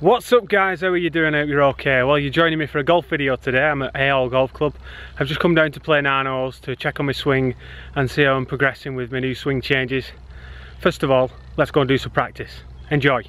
What's up guys, how are you doing? I hope you're okay. Well you're joining me for a golf video today. I'm at Haigh Hall Golf Club. I've just come down to play holes to check on my swing and see how I'm progressing with my new swing changes. First of all, let's go and do some practice. Enjoy.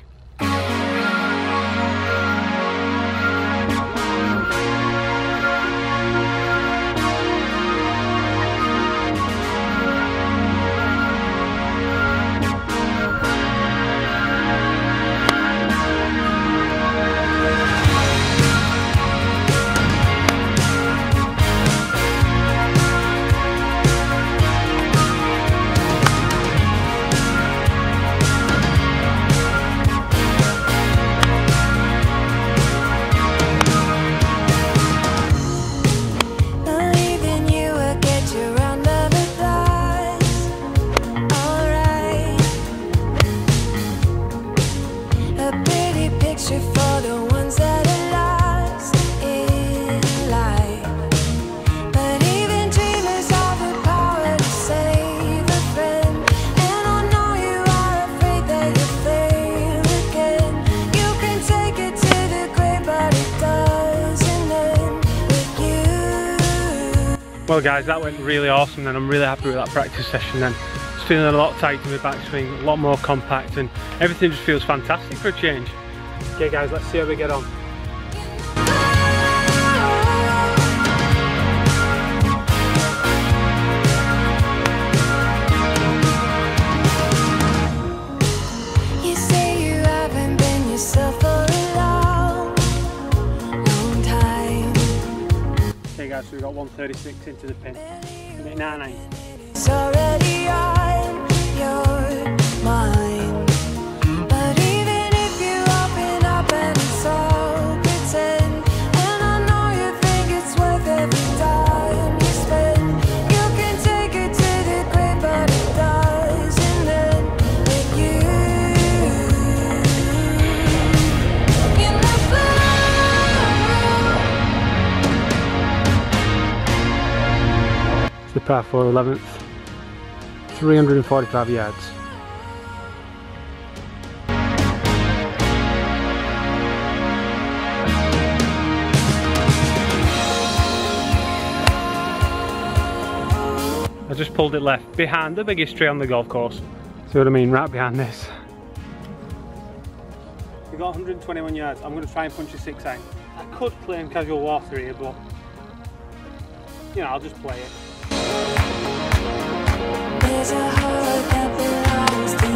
Well guys, that went really awesome and I'm really happy with that practice session then. It's feeling a lot tighter in my backswing, a lot more compact and everything just feels fantastic for a change. Okay guys, let's see how we get on. guys, so we've got 136 into the pin. Minute 9 par 4 11th. 345 yards. I just pulled it left behind the biggest tree on the golf course. See what I mean? Right behind this. We got 121 yards. I'm going to try and punch a six iron. I could claim casual water here, but you know, I'll just play it. There's a heart that belongs to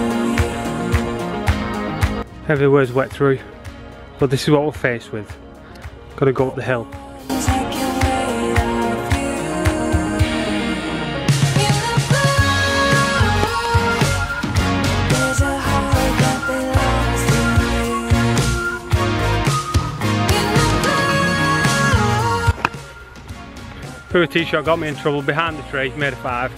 you. Everywhere's wet through, but this is what we're faced with. Got to go up the hill. Poor tee shot got me in trouble behind the tree, made a five.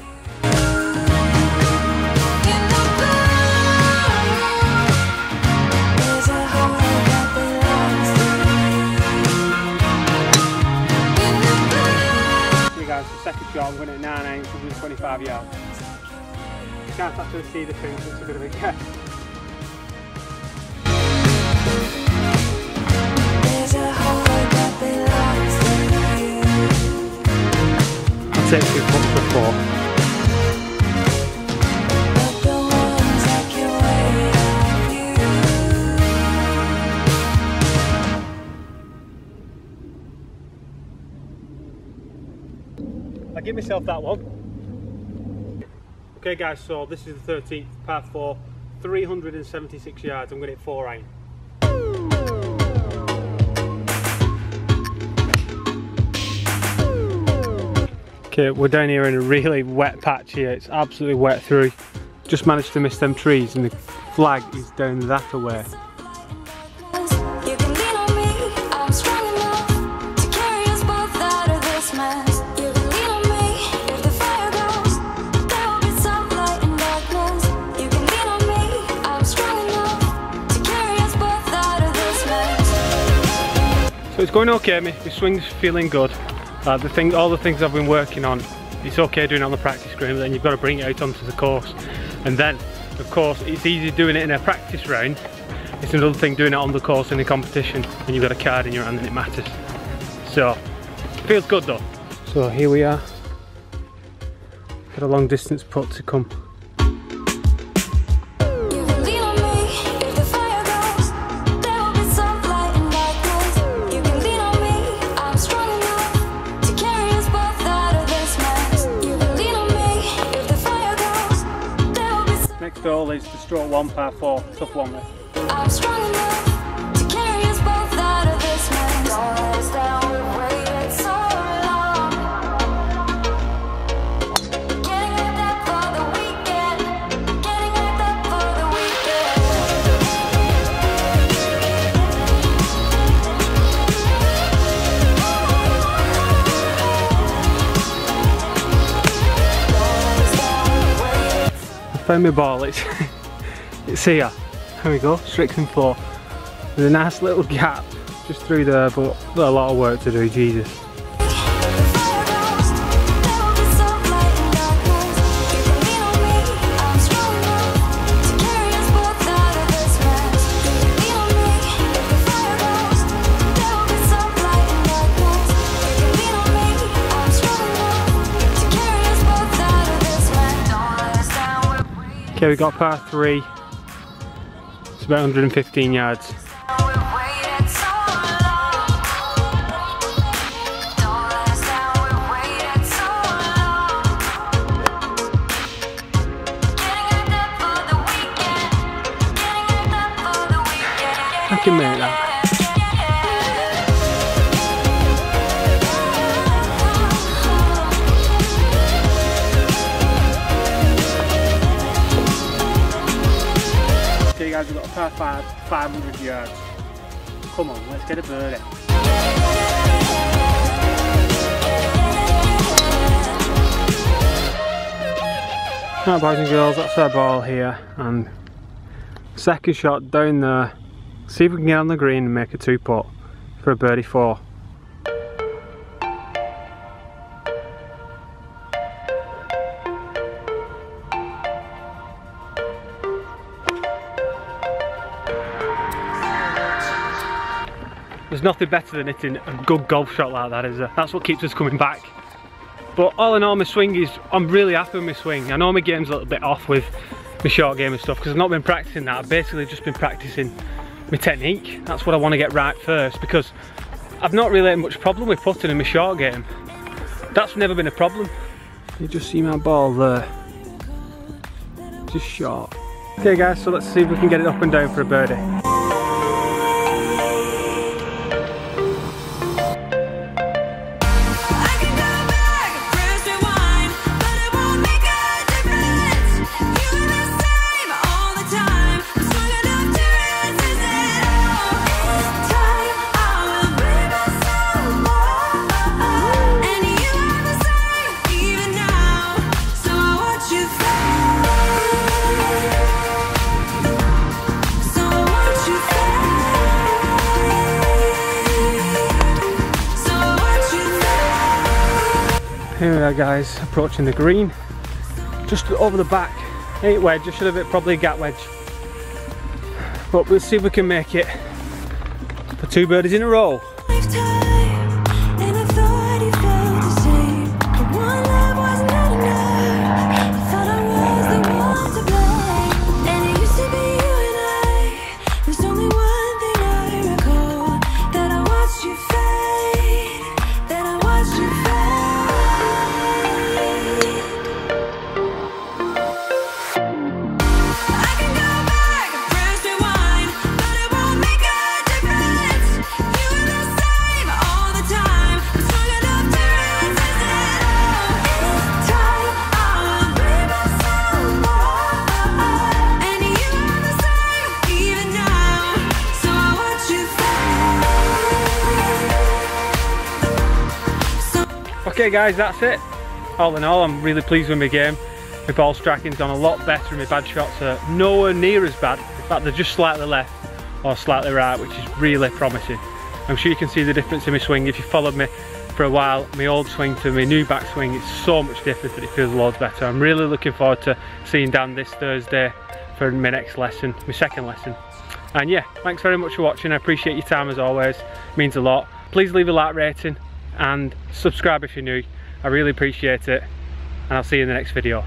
second shot, I'm at 9 8, 125 yards. Can't actually see the pin, it's a bit of a guess. Off you. I'll give myself that one. Okay guys, so this is the 13th, par 4, 376 yards, I'm going to hit 4 iron. Okay, we're down here in a really wet patch here, it's absolutely wet through. Just managed to miss them trees and the flag is down that away. You can lean on me, I'm strong enough to carry us both out of this mess. You can lean on me if the fire goes. There will be sunlight and darkness. You can lean on me, I'm strong enough to carry us both out of this mess. So it's going okay, my, my swing's feeling good. Uh, the thing, all the things I've been working on, it's okay doing it on the practice green, but then you've got to bring it out onto the course. And then, of course, it's easy doing it in a practice round, it's another thing doing it on the course in a competition and you've got a card in your hand and it matters. So, feels good though. So here we are. Got a long distance putt to come. Some. Is the stroke one par four, tough one there. Found my ball, it's, it's here. There we go, Strickland 4. There's a nice little gap just through there, but a lot of work to do, Jesus. Okay, we got par 3. It's about 115 yards. I can make that. 5, 500 yards. Come on, let's get a birdie. Right boys and girls, that's our ball here and second shot down there. See if we can get on the green and make a two putt for a birdie four. There's nothing better than hitting a good golf shot like that, is there? That's what keeps us coming back. But all in all, my swing is, I'm really happy with my swing. I know my game's a little bit off with my short game and stuff because I've not been practicing that. I've basically just been practicing my technique. That's what I want to get right first because I've not really had much problem with putting in my short game. That's never been a problem. You just see my ball there. Just short. Okay guys, so let's see if we can get it up and down for a birdie. Here we are guys, approaching the green. Just over the back. 8 wedge, I should have it probably a gap wedge. But we'll see if we can make it for two birdies in a row. Okay guys, that's it. All in all, I'm really pleased with my game. My ball striking's done a lot better and my bad shots are nowhere near as bad. In fact, they're just slightly left or slightly right, which is really promising. I'm sure you can see the difference in my swing. If you followed me for a while, my old swing to my new backswing, it's so much different and it feels loads better. I'm really looking forward to seeing Dan this Thursday for my next lesson, my second lesson. And yeah, thanks very much for watching. I appreciate your time as always. It means a lot. Please leave a like rating and subscribe if you're new. I really appreciate it. And I'll see you in the next video.